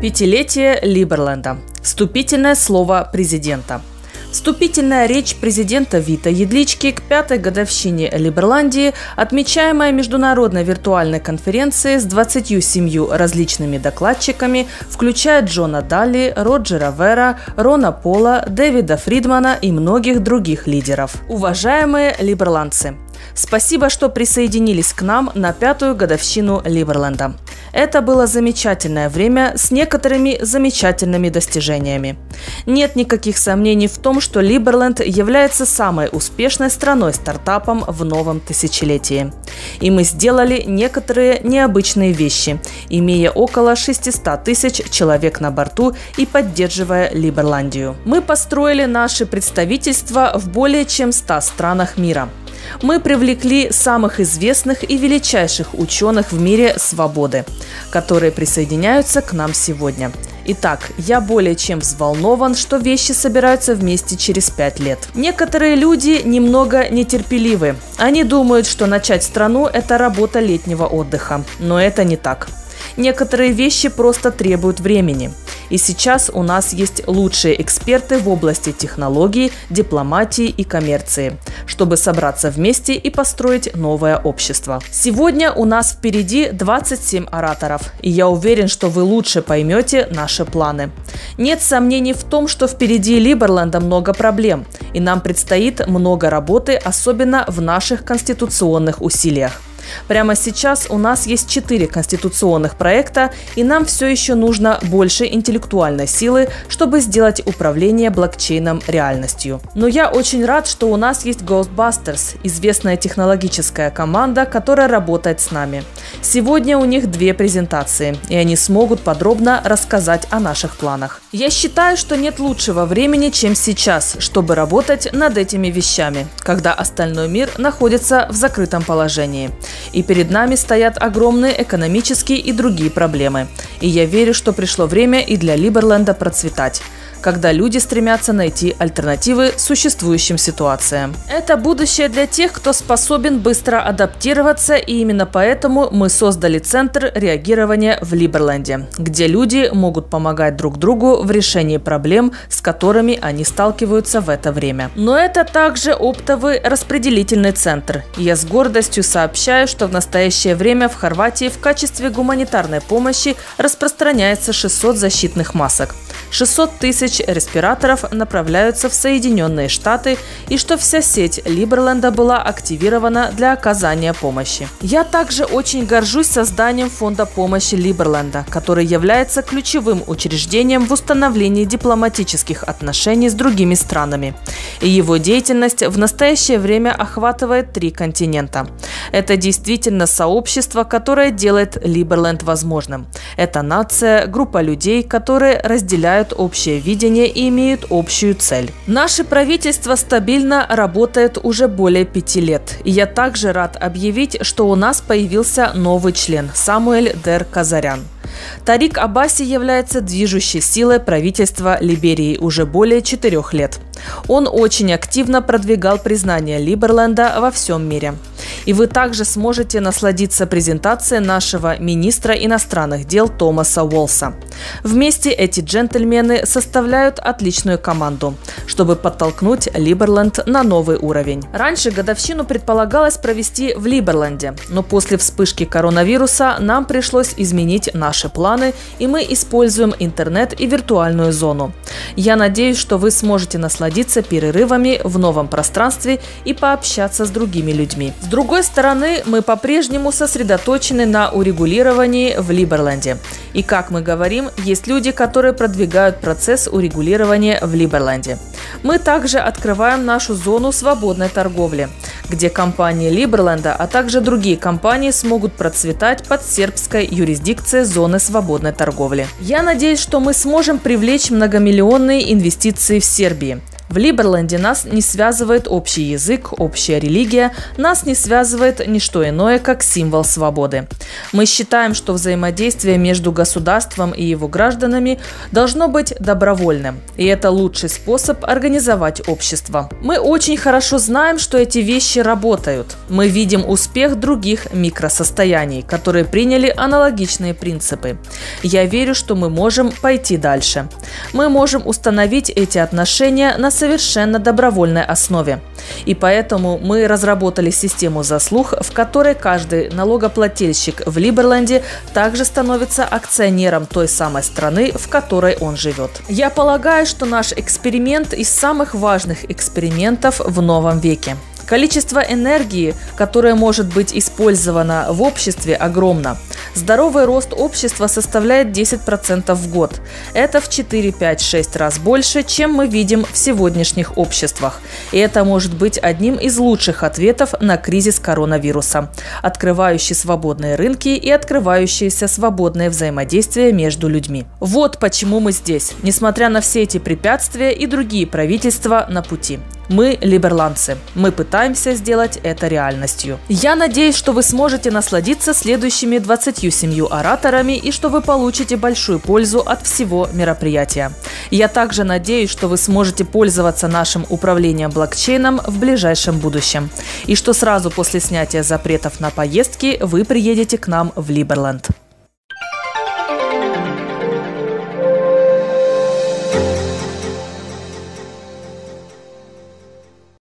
Пятилетие Либерленда. Вступительное слово президента. Вступительная речь президента Вита Едлички к пятой годовщине Либерландии, отмечаемая международной виртуальной конференцией с 27 различными докладчиками, включая Джона Далли, Роджера Вера, Рона Пола, Дэвида Фридмана и многих других лидеров. Уважаемые либерландцы, Спасибо, что присоединились к нам на пятую годовщину Ливерленда. Это было замечательное время с некоторыми замечательными достижениями. Нет никаких сомнений в том, что Либерленд является самой успешной страной стартапом в новом тысячелетии. И мы сделали некоторые необычные вещи, имея около 600 тысяч человек на борту и поддерживая Либерландию. Мы построили наши представительства в более чем 100 странах мира – мы привлекли самых известных и величайших ученых в мире свободы, которые присоединяются к нам сегодня. Итак, я более чем взволнован, что вещи собираются вместе через пять лет. Некоторые люди немного нетерпеливы. Они думают, что начать страну – это работа летнего отдыха. Но это не так. Некоторые вещи просто требуют времени. И сейчас у нас есть лучшие эксперты в области технологий, дипломатии и коммерции, чтобы собраться вместе и построить новое общество. Сегодня у нас впереди 27 ораторов, и я уверен, что вы лучше поймете наши планы. Нет сомнений в том, что впереди Либерленда много проблем, и нам предстоит много работы, особенно в наших конституционных усилиях. Прямо сейчас у нас есть четыре конституционных проекта, и нам все еще нужно больше интеллектуальной силы, чтобы сделать управление блокчейном реальностью. Но я очень рад, что у нас есть Ghostbusters, известная технологическая команда, которая работает с нами. Сегодня у них две презентации, и они смогут подробно рассказать о наших планах. Я считаю, что нет лучшего времени, чем сейчас, чтобы работать над этими вещами, когда остальной мир находится в закрытом положении. И перед нами стоят огромные экономические и другие проблемы. И я верю, что пришло время и для Либерленда процветать когда люди стремятся найти альтернативы существующим ситуациям. Это будущее для тех, кто способен быстро адаптироваться, и именно поэтому мы создали Центр реагирования в Либерленде, где люди могут помогать друг другу в решении проблем, с которыми они сталкиваются в это время. Но это также оптовый распределительный центр. Я с гордостью сообщаю, что в настоящее время в Хорватии в качестве гуманитарной помощи распространяется 600 защитных масок. 600 тысяч респираторов направляются в Соединенные Штаты и что вся сеть Либерленда была активирована для оказания помощи. Я также очень горжусь созданием фонда помощи Либерленда, который является ключевым учреждением в установлении дипломатических отношений с другими странами. И его деятельность в настоящее время охватывает три континента. Это действительно сообщество, которое делает Либерленд возможным. Это нация, группа людей, которые разделяют общее видение и имеют общую цель. Наше правительство стабильно работает уже более пяти лет. И я также рад объявить, что у нас появился новый член – Самуэль Дер Казарян. Тарик Абаси является движущей силой правительства Либерии уже более четырех лет. Он очень активно продвигал признание Либерленда во всем мире. И вы также сможете насладиться презентацией нашего министра иностранных дел Томаса Уолса. Вместе эти джентльмены составляют отличную команду, чтобы подтолкнуть Либерленд на новый уровень. Раньше годовщину предполагалось провести в Либерленде, но после вспышки коронавируса нам пришлось изменить наши планы, и мы используем интернет и виртуальную зону. Я надеюсь, что вы сможете насладиться перерывами в новом пространстве и пообщаться с другими людьми. С другой стороны, мы по-прежнему сосредоточены на урегулировании в Либерленде. И как мы говорим, есть люди, которые продвигают процесс урегулирования в Либерленде. Мы также открываем нашу зону свободной торговли, где компании Либерленда, а также другие компании смогут процветать под сербской юрисдикцией зоны свободной торговли. Я надеюсь, что мы сможем привлечь многомиллионные инвестиции в Сербии. В Либерленде нас не связывает общий язык, общая религия, нас не связывает ничто иное, как символ свободы. Мы считаем, что взаимодействие между государством и его гражданами должно быть добровольным, и это лучший способ организовать общество. Мы очень хорошо знаем, что эти вещи работают. Мы видим успех других микросостояний, которые приняли аналогичные принципы. Я верю, что мы можем пойти дальше. Мы можем установить эти отношения на совершенно добровольной основе. И поэтому мы разработали систему заслуг, в которой каждый налогоплательщик в Либерленде также становится акционером той самой страны, в которой он живет. Я полагаю, что наш эксперимент из самых важных экспериментов в новом веке. Количество энергии, которое может быть использовано в обществе, огромно. Здоровый рост общества составляет 10% в год. Это в 4, 5, 6 раз больше, чем мы видим в сегодняшних обществах. И это может быть одним из лучших ответов на кризис коронавируса, открывающий свободные рынки и открывающиеся свободное взаимодействие между людьми. Вот почему мы здесь, несмотря на все эти препятствия и другие правительства на пути. Мы либерландцы. Мы пытаемся сделать это реальностью. Я надеюсь, что вы сможете насладиться следующими 27 ораторами и что вы получите большую пользу от всего мероприятия. Я также надеюсь, что вы сможете пользоваться нашим управлением блокчейном в ближайшем будущем. И что сразу после снятия запретов на поездки вы приедете к нам в Либерленд.